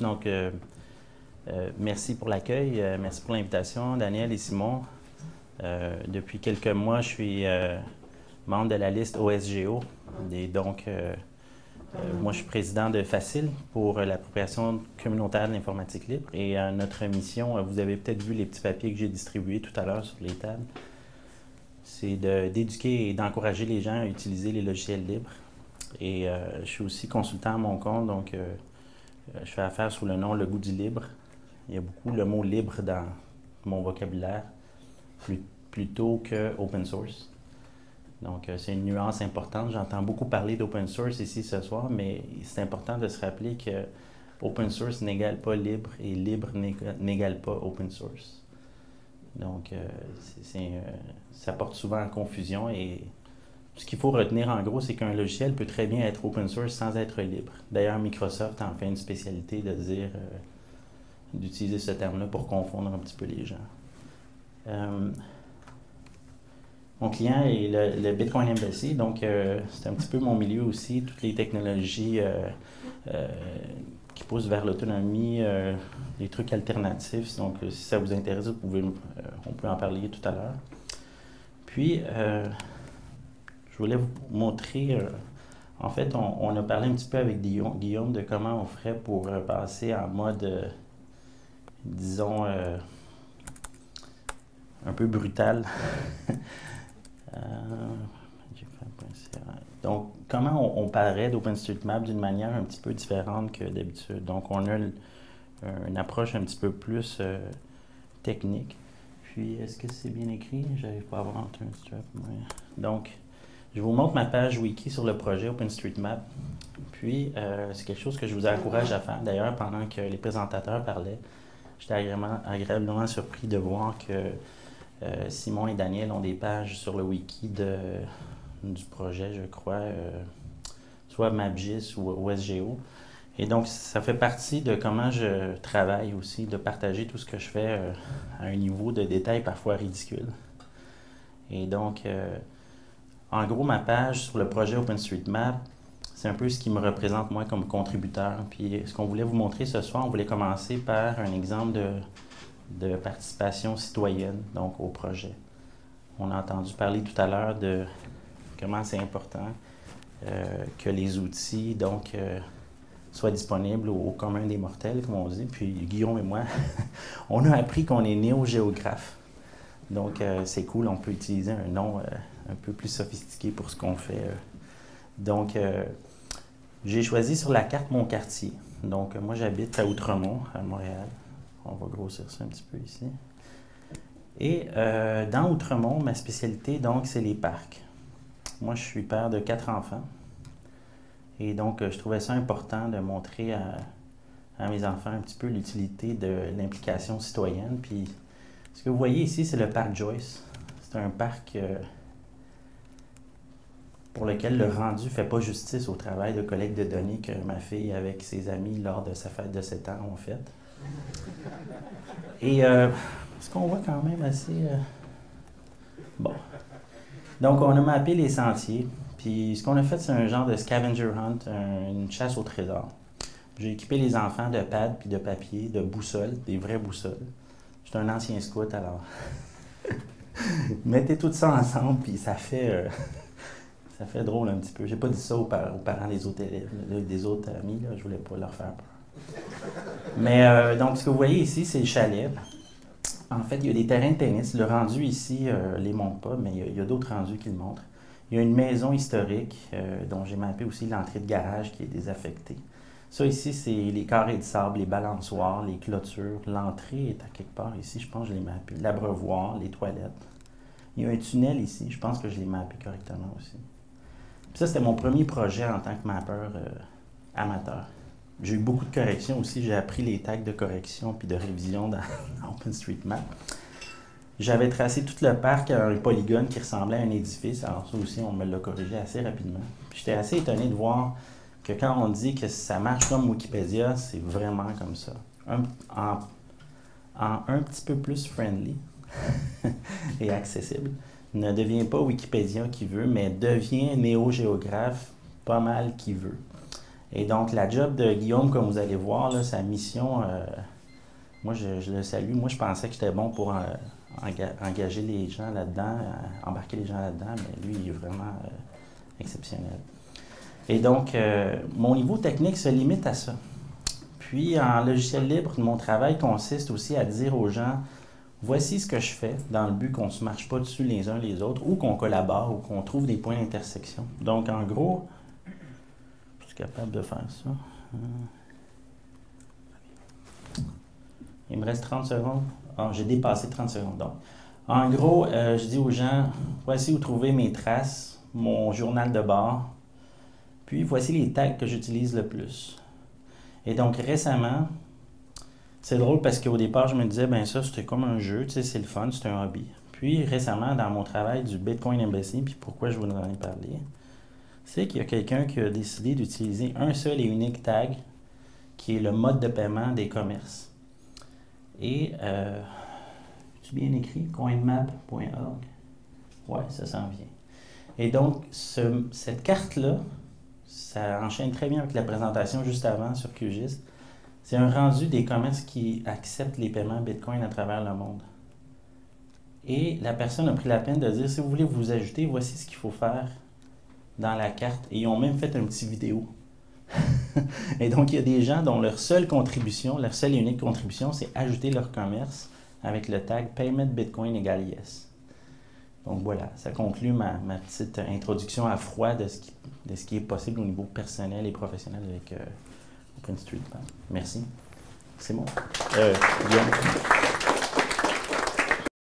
Donc, euh, euh, merci pour l'accueil, euh, merci pour l'invitation, Daniel et Simon. depuis quelques mois, je suis membre de la liste OSGO. Et donc, moi, je suis président de Facile pour l'appropriation communautaire de l'informatique libre. Et notre mission, vous avez peut-être vu les petits papiers que j'ai distribués tout à l'heure sur les tables, c'est d'éduquer et d'encourager les gens à utiliser les logiciels libres. Et je suis aussi consultant à mon compte, donc je fais affaire sous le nom Le goût du libre. Il y a beaucoup le mot libre dans mon vocabulaire, plutôt que open source. Donc, euh, c'est une nuance importante. J'entends beaucoup parler d'open source ici ce soir, mais c'est important de se rappeler que open source n'égale pas libre et libre n'égale pas open source. Donc, euh, ça porte souvent à confusion et ce qu'il faut retenir en gros, c'est qu'un logiciel peut très bien être open source sans être libre. D'ailleurs, Microsoft en fait une spécialité de dire euh, d'utiliser ce terme-là pour confondre un petit peu les gens. Euh, mon client est le, Bitcoin Embassy, donc euh, c'est un petit peu mon milieu aussi, toutes les technologies qui poussent vers l'autonomie, les trucs alternatifs. Donc, si ça vous intéresse, vous pouvez, on peut en parler tout à l'heure. Puis, je voulais vous montrer, euh, en fait, on, a parlé un petit peu avec Guillaume, de comment on ferait pour euh, passer en mode, euh, disons, un peu brutal. Donc, comment on, parlerait d'OpenStreetMap d'une manière un petit peu différente que d'habitude? Donc, on a une approche un petit peu plus technique. Puis, est-ce que c'est bien écrit? J'avais pas avoir un strap. Donc, je vous montre ma page wiki sur le projet OpenStreetMap. Puis, euh, c'est quelque chose que je vous encourage à faire. D'ailleurs, pendant que les présentateurs parlaient, j'étais agréablement, surpris de voir que euh, Simon et Daniel ont des pages sur le wiki du projet, je crois, euh, soit MapGIS ou OSGO. Et donc, ça fait partie de comment je travaille aussi, de partager tout ce que je fais à un niveau de détail parfois ridicule. Et donc, en gros, ma page sur le projet OpenStreetMap, c'est un peu ce qui me représente moi comme contributeur. Puis ce qu'on voulait vous montrer ce soir, on voulait commencer par un exemple de, participation citoyenne donc au projet. On a entendu parler tout à l'heure de comment c'est important euh, que les outils donc euh, soient disponibles au, commun des mortels, comme on dit. Puis Guillaume et moi, on a appris qu'on est néo-géographe. Donc euh, c'est cool, on peut utiliser un nom un peu plus sophistiqué pour ce qu'on fait. Euh. Donc, euh, j'ai choisi sur la carte mon quartier. Donc, moi, j'habite à Outremont, à Montréal. On va grossir ça un petit peu ici. Et euh, dans Outremont, ma spécialité, donc, c'est les parcs. Moi, je suis père de quatre enfants. Et donc, je trouvais ça important de montrer à mes enfants un petit peu l'utilité de l'implication citoyenne. Puis, ce que vous voyez ici, c'est le parc Joyce. C'est un parc pour lequel le rendu fait pas justice au travail de collecte de données que ma fille, avec ses amis, lors de sa fête de 7 ans, ont fait. Et euh, ce qu'on voit quand même assez. Euh, bon. Donc, on a mappé les sentiers. Puis, ce qu'on a fait, c'est un genre de scavenger hunt, une chasse au trésor. J'ai équipé les enfants de pads puis de papier, de boussoles, des vraies boussoles. J'étais un ancien scout, alors. Mettez tout ça ensemble, puis ça fait. Euh, ça fait drôle un petit peu. J'ai pas dit ça aux, parents des autres élèves, amis, là, je voulais pas leur faire peur. Mais euh, donc, ce que vous voyez ici, c'est le chalet. En fait, il y a des terrains de tennis. Le rendu ici ne euh, les montre pas, mais il y a, d'autres rendus qui le montrent. Il y a une maison historique euh, dont j'ai mappé aussi l'entrée de garage qui est désaffectée. Ça ici, c'est les carrés de sable, les balançoires, les clôtures. L'entrée est à quelque part ici, je pense que je l'ai mappé. L'abreuvoir, les toilettes. Il y a un tunnel ici, je pense que je l'ai mappé correctement aussi ça, c'était mon premier projet en tant que mappeur euh, amateur. J'ai eu beaucoup de corrections aussi. J'ai appris les tags de correction puis de révision dans, OpenStreetMap. J'avais tracé tout le parc à un polygone qui ressemblait à un édifice. Alors ça aussi, on me l'a corrigé assez rapidement. J'étais assez étonné de voir que quand on dit que ça marche comme Wikipédia, c'est vraiment comme ça. en, un petit peu plus friendly et accessible ne devient pas Wikipédia qui veut, mais devient néo-géographe pas mal qui veut. Et donc, la job de Guillaume, comme vous allez voir, sa mission, euh, moi, je, le salue. Moi, je pensais que j'étais bon pour euh, engager les gens là-dedans, euh, embarquer les gens là-dedans, mais lui, il est vraiment exceptionnel. Et donc, mon niveau technique se limite à ça. Puis, en logiciel libre, mon travail consiste aussi à dire aux gens, voici ce que je fais dans le but qu'on ne se marche pas dessus les uns les autres, ou qu'on collabore, ou qu'on trouve des points d'intersection. Donc, en gros, capable de faire ça. Il me reste 30 secondes. Ah, j'ai dépassé 30 secondes. Donc, en gros, euh, je dis aux gens, voici où trouver mes traces, mon journal de bord, puis voici les tags que j'utilise le plus. Et donc récemment, c'est drôle parce qu'au départ, je me disais, ben ça, c'était comme un jeu, tu sais, c'est le fun, c'est un hobby. Puis récemment, dans mon travail du Bitcoin Embassy, puis pourquoi je vous en ai parlé, c'est qu'il y a quelqu'un qui a décidé d'utiliser un seul et unique tag, qui est le mode de paiement des commerces. Et, euh, tu bien écrit, coinmap.org? Ouais, ça s'en vient. Et donc, cette carte-là, ça enchaîne très bien avec la présentation juste avant sur QGIS. C'est un rendu des commerces qui acceptent les paiements Bitcoin à travers le monde. Et la personne a pris la peine de dire, si vous voulez vous ajouter, voici ce qu'il faut faire dans la carte et ils ont même fait une petite vidéo. et donc, il y a des gens dont leur seule contribution, leur seule et unique contribution, c'est ajouter leur commerce avec le tag Payment Bitcoin égale yes. Donc voilà, ça conclut ma, petite introduction à froid de ce, qui, de ce qui est possible au niveau personnel et professionnel avec euh, OpenStreetMap. Merci. C'est bon? Euh,